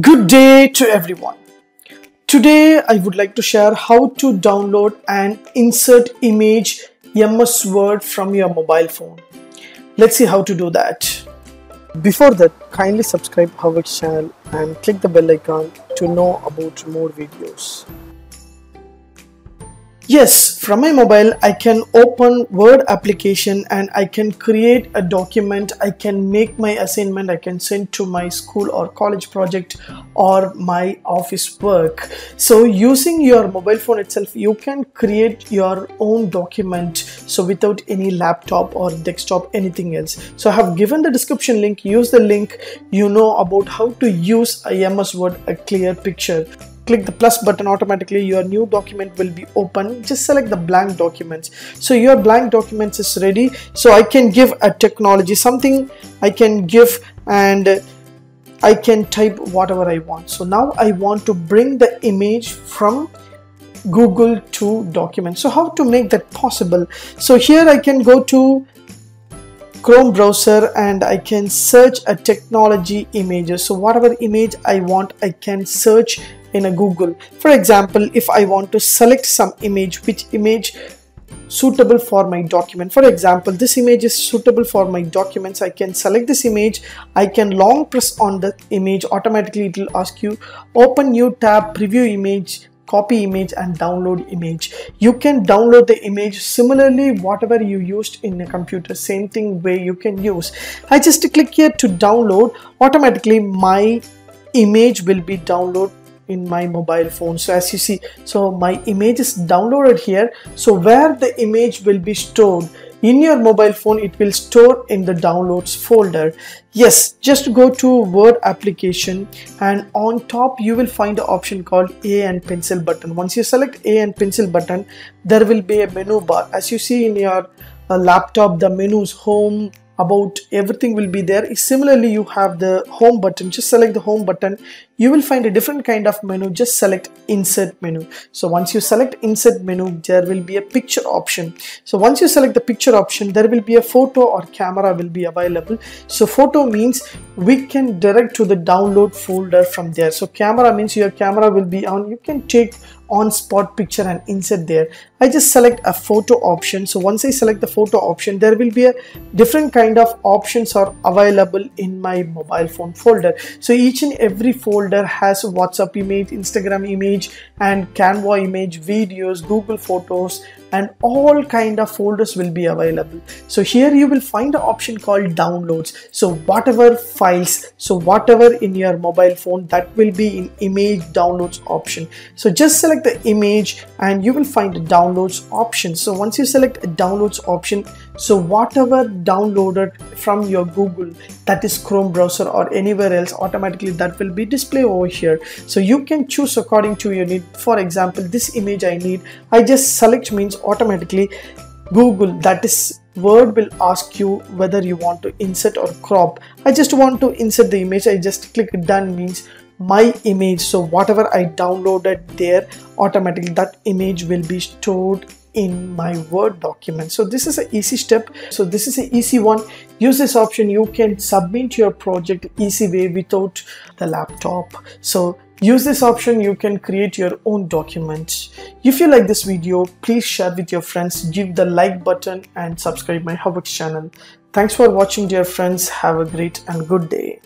Good day to everyone. Today I would like to share how to download and insert image MS Word from your mobile phone. Let's see how to do that. Before that, kindly subscribe our channel and click the bell icon to know about more videos. Yes, from my mobile I can open Word application and I can create a document. I can make my assignment. I can send to my school or college project or my office work. So using your mobile phone itself, you can create your own document. So without any laptop or desktop, anything else. So I have given the description link. Use the link. You know about how to use a MS Word, a clear picture click the plus button automatically your new document will be open. Just select the blank documents. So your blank documents is ready. So I can give a technology something I can give and I can type whatever I want. So now I want to bring the image from Google to document. So how to make that possible? So here I can go to Chrome browser and I can search a technology images. So whatever image I want I can search in a Google. For example, if I want to select some image, which image suitable for my document. For example, this image is suitable for my documents. I can select this image. I can long press on the image. Automatically, it will ask you open new tab, preview image, copy image and download image. You can download the image similarly whatever you used in a computer same thing way you can use. I just click here to download automatically my image will be downloaded in my mobile phone. So as you see so my image is downloaded here. So where the image will be stored? In your mobile phone it will store in the downloads folder. Yes just go to word application and on top you will find the option called a and pencil button. Once you select a and pencil button there will be a menu bar. As you see in your uh, laptop the menus home about everything will be there. Similarly you have the home button. Just select the home button. You will find a different kind of menu. Just select insert menu. So once you select insert menu there will be a picture option. So once you select the picture option there will be a photo or camera will be available. So photo means we can direct to the download folder from there. So camera means your camera will be on. You can take on spot picture and insert there. I just select a photo option. So once I select the photo option there will be a different kind of options are available in my mobile phone folder. So each and every folder folder has WhatsApp image, Instagram image and Canva image, videos, Google Photos and all kind of folders will be available. So here you will find an option called downloads. So whatever files, so whatever in your mobile phone that will be in image downloads option. So just select the image and you will find the downloads option. So once you select a downloads option, so whatever downloaded from your Google that is Chrome browser or anywhere else automatically that will be displayed over here. So you can choose according to your need. For example, this image I need, I just select means automatically Google that is word will ask you whether you want to insert or crop. I just want to insert the image. I just click done means my image. So whatever I downloaded there automatically that image will be stored in my word document. So this is an easy step. So this is an easy one. Use this option. You can submit your project easy way without the laptop. So use this option. You can create your own document. If you like this video please share with your friends. Give the like button and subscribe my HowWorks channel. Thanks for watching dear friends. Have a great and good day